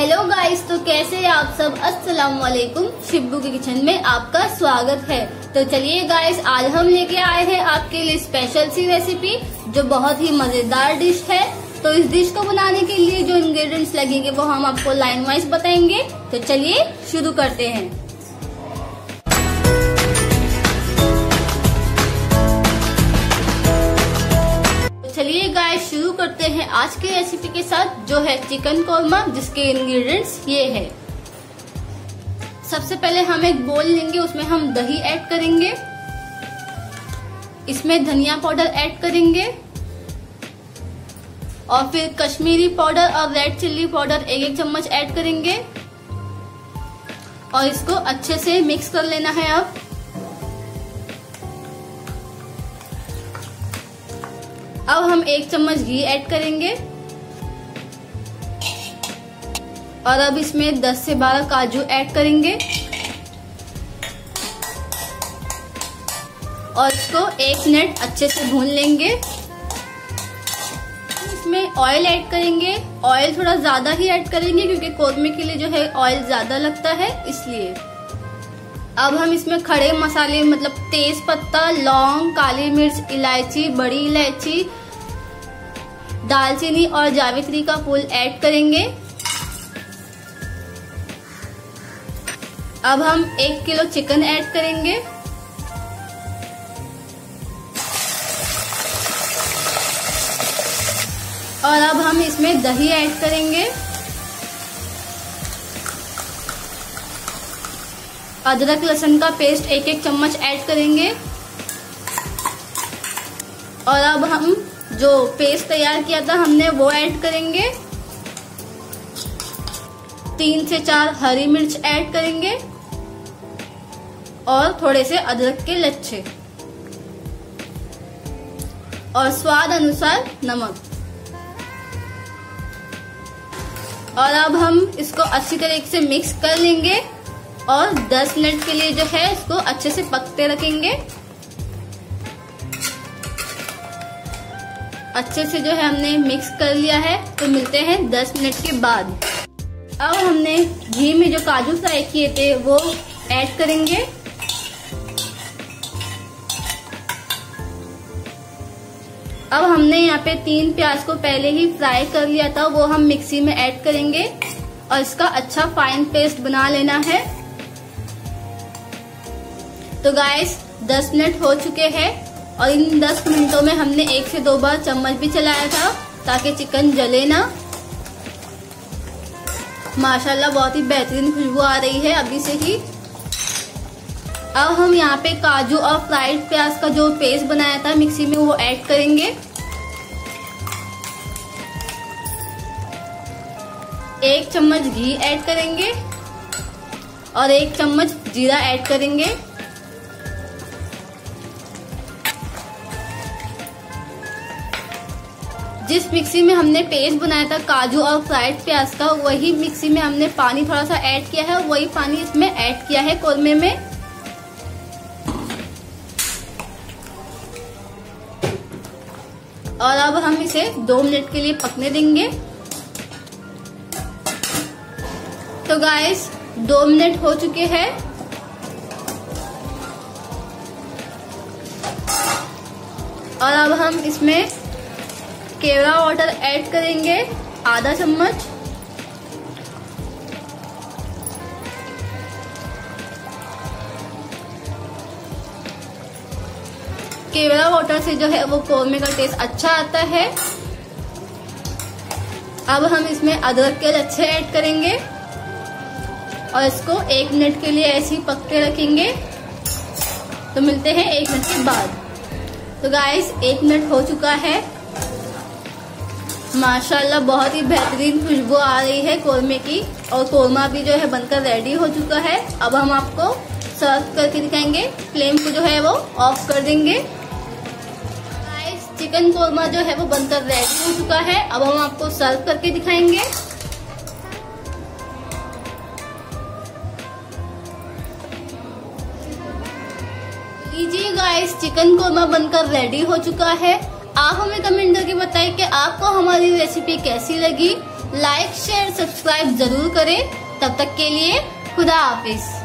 Hello guys तो कैसे हैं आप सब? अस्सलाम वालेकुम शिब्बू के किचन में आपका स्वागत है। तो चलिए गाइस आज हम लेके आए हैं आपके लिए स्पेशल सी रेसिपी जो बहुत ही मज़ेदार डिश है। तो इस डिश को बनाने के लिए जो इंग्रेडिएंट्स लगेंगे, वो हम आपको लाइन वाइज बताएँगे। तो चलिए शुरू करते हैं। आज की रेसिपी के साथ जो है चिकन कौरमा जिसके इंग्रेडिएंट्स ये है। सबसे पहले हम एक बोल लेंगे, उसमें हम दही ऐड करेंगे। इसमें धनिया पाउडर ऐड करेंगे। और फिर कश्मीरी पाउडर और रेड चिल्ली पाउडर एक एक चम्मच ऐड करेंगे। और इसको अच्छे से मिक्स कर लेना है अब। अब हम एक चम्मच घी ऐड करेंगे। और अब इसमें 10 से 12 काजू ऐड करेंगे। और इसको एक मिनट अच्छे से भून लेंगे। इसमें ऑयल ऐड करेंगे। ऑयल थोड़ा ज़्यादा ही ऐड करेंगे, क्योंकि कोरमे के लिए जो है ऑयल ज़्यादा लगता है, इसलिए। अब हम इसमें खड़े मसाले मतलब तेज पत्ता, लौंग, काली मिर्च, इलायची, बड़ी इलायची दालचीनी और जावित्री का फूल ऐड करेंगे। अब हम एक किलो चिकन ऐड करेंगे। और अब हम इसमें दही ऐड करेंगे। अदरक लहसुन का पेस्ट एक एक चम्मच ऐड करेंगे। और अब हम जो पेस्ट तैयार किया था, हमने वो ऐड करेंगे। तीन से चार हरी मिर्च ऐड करेंगे और थोड़े से अदरक के लच्छे। और स्वाद अनुसार नमक। और अब हम इसको अच्छी तरीके से मिक्स कर लेंगे और 10 मिनट के लिए जो है, इसको अच्छे से पकते रखेंगे। अच्छे से जो है हमने मिक्स कर लिया है तो मिलते हैं 10 मिनट के बाद। अब हमने घी में जो काजू फ्राई किए थे, वो ऐड करेंगे। अब हमने यहाँ पे तीन प्याज को पहले ही फ्राई कर लिया था, वो हम मिक्सी में ऐड करेंगे और इसका अच्छा फाइन पेस्ट बना लेना है। तो गाइस 10 मिनट हो चुके हैं। और इन 10 मिनटों में हमने एक से दो बार चम्मच भी चलाया था, ताकि चिकन जले ना। माशाल्लाह, बहुत ही बेहतरीन खुशबू आ रही है अभी से ही। अब हम यहाँ पे काजू और फ्राइड प्याज का जो पेस्ट बनाया था, मिक्सी में वो ऐड करेंगे। एक चम्मच घी ऐड करेंगे और एक चम्मच जीरा ऐड करेंगे। जिस मिक्सी में हमने पेस्ट बनाया था, काजू और फ्राइड प्याज का, वही मिक्सी में हमने पानी थोड़ा सा ऐड किया है, वही पानी इसमें ऐड किया है कोरमे में। और अब हम इसे दो मिनट के लिए पकने देंगे। तो गाइस दो मिनट हो चुके हैं। और अब हम इसमें केवड़ा वाटर ऐड करेंगे, आधा चम्मच। केवड़ा वाटर से जो है वो कौरमे का टेस्ट अच्छा आता है। अब हम इसमें अदरक के लच्छे ऐड करेंगे। और इसको एक मिनट के लिए ऐसे ही पकते रखेंगे। तो मिलते हैं एक मिनट के बाद। तो गाइस एक मिनट हो चुका है। माशाल्लाह, बहुत ही बेहतरीन खुशबू आ रही है कोरमे की। और कोरमा भी जो है बनकर रेडी हो चुका है। अब हम आपको सर्व करके दिखाएँगे। फ्लेम को जो है वो ऑफ़ कर देंगे। राइस चिकन कोरमा जो है वो बनकर रेडी हो चुका है। अब हम आपको सर्व करके दिखाएँगे। लीजिए गाइस चिकन कोरमा बनकर रेडी हो चुका है। आप हमें कमेंट करके बताएँ कि आपको हमारी रेसिपी कैसी लगी। लाइक शेयर सब्सक्राइब ज़रूर करें। तब तक के लिए खुदा हाफिज।